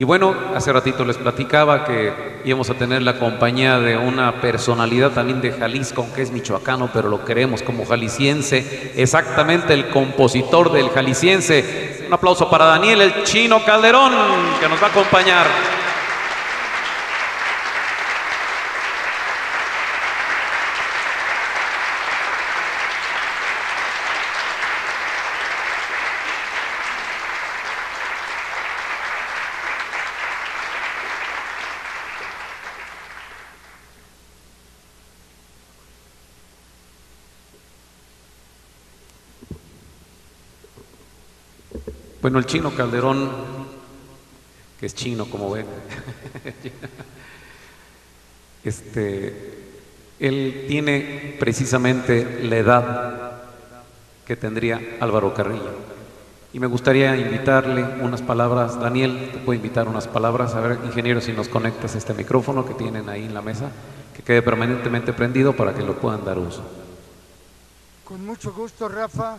Y bueno, hace ratito les platicaba que íbamos a tener la compañía de una personalidad también de Jalisco, aunque es michoacano, pero lo queremos como jalisciense, exactamente el compositor del jalisciense. Un aplauso para Daniel el Chino Calderón, que nos va a acompañar. Bueno, el chino Calderón, que es chino como ven, este, él tiene precisamente la edad que tendría Álvaro Carrillo. Y me gustaría invitarle unas palabras, Daniel, te puedo invitar unas palabras, a ver, ingeniero, si nos conectas este micrófono que tienen ahí en la mesa, que quede permanentemente prendido para que lo puedan dar uso. Con mucho gusto, Rafa.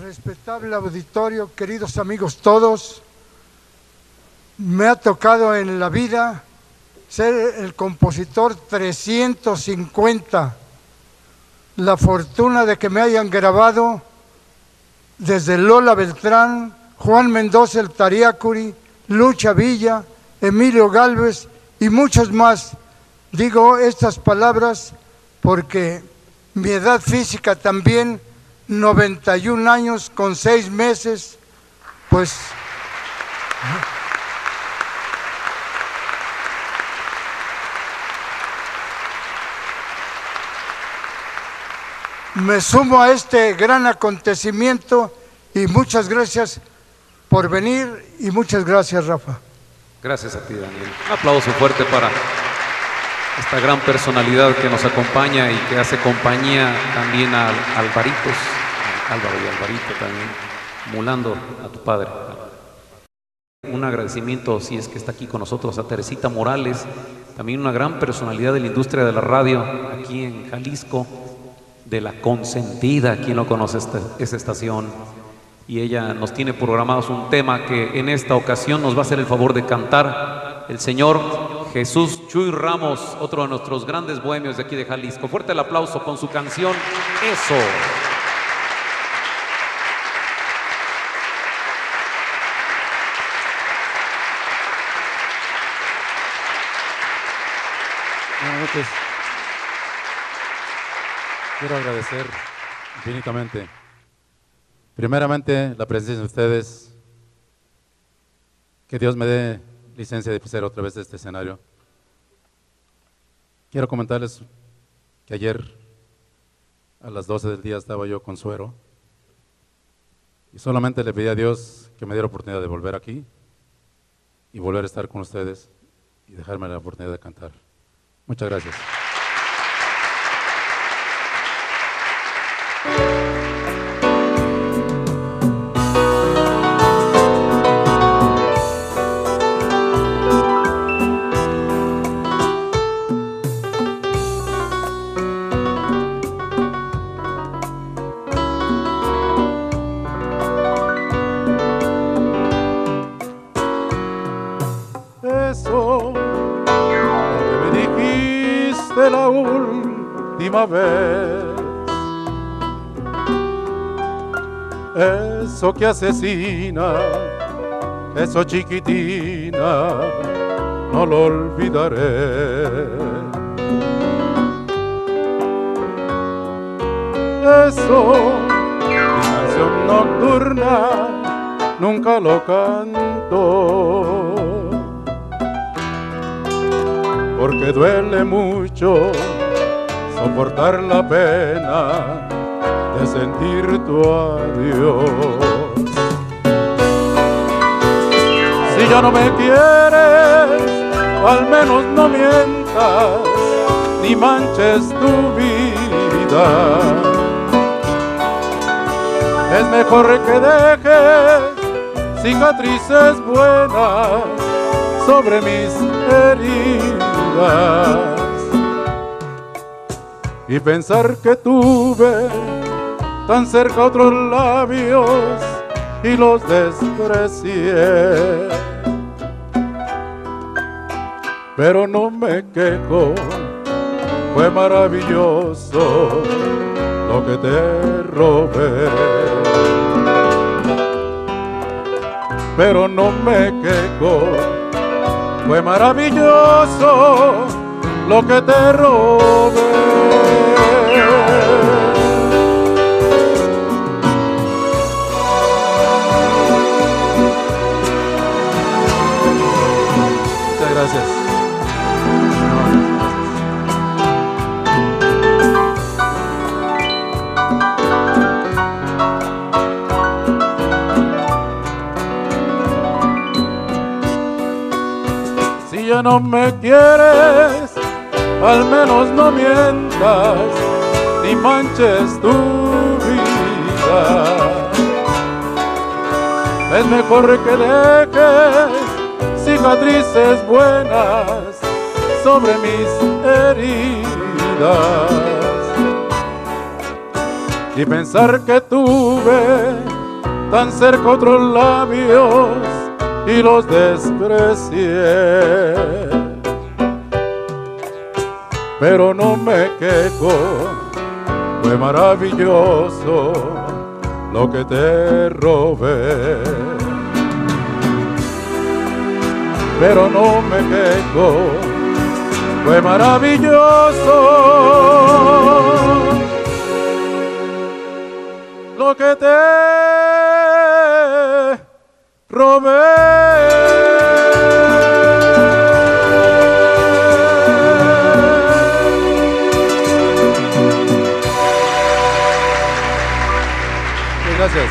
Respetable auditorio, queridos amigos todos, me ha tocado en la vida ser el compositor 350. La fortuna de que me hayan grabado desde Lola Beltrán, Juan Mendoza el Tariacuri, Lucha Villa, Emilio Galvez y muchos más. Digo estas palabras porque mi edad física también 91 años con 6 meses, pues me sumo a este gran acontecimiento y muchas gracias por venir y muchas gracias Rafa. Gracias a ti Daniel. Un aplauso fuerte para esta gran personalidad que nos acompaña y que hace compañía también a Alvaritos, Álvaro y Alvarito también, mulando a tu padre. Un agradecimiento, si es que está aquí con nosotros, a Teresita Morales, también una gran personalidad de la industria de la radio aquí en Jalisco, de la consentida, quien no conoce esta, estación. Y ella nos tiene programados un tema que en esta ocasión nos va a hacer el favor de cantar el señor Jesús Chuy Ramos, otro de nuestros grandes bohemios de aquí de Jalisco. Fuerte el aplauso con su canción Eso. Quiero agradecer infinitamente, primeramente, la presencia de ustedes, que Dios me dé licencia de pisar otra vez este escenario. Quiero comentarles que ayer a las 12 del día estaba yo con suero y solamente le pedí a Dios que me diera oportunidad de volver aquí y volver a estar con ustedes y dejarme la oportunidad de cantar. Muchas gracias. La última vez. Eso que asesina, eso chiquitina, no lo olvidaré. Eso, mi canción nocturna, nunca lo canto duele mucho soportar la pena de sentir tu adiós. Si ya no me quieres, al menos no mientas ni manches tu vida. Es mejor que dejes cicatrices buenas sobre mis heridas y pensar que tuve tan cerca otros labios y los desprecié. pero no me quejo, fue maravilloso lo que te robé. Pero no me quejo, fue maravilloso lo que te robé. No me quieres, al menos no mientas ni manches tu vida. Es mejor que dejes cicatrices buenas sobre mis heridas y pensar que tuve tan cerca otros labios y los desprecié. Pero no me quejo, fue maravilloso lo que te robé. Pero no me quejo, fue maravilloso lo que te. Gracias.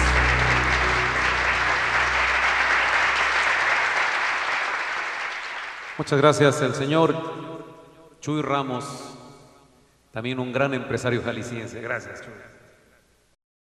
Muchas gracias. El señor Chuy Ramos, también un gran empresario jalisciense. Gracias, Chuy.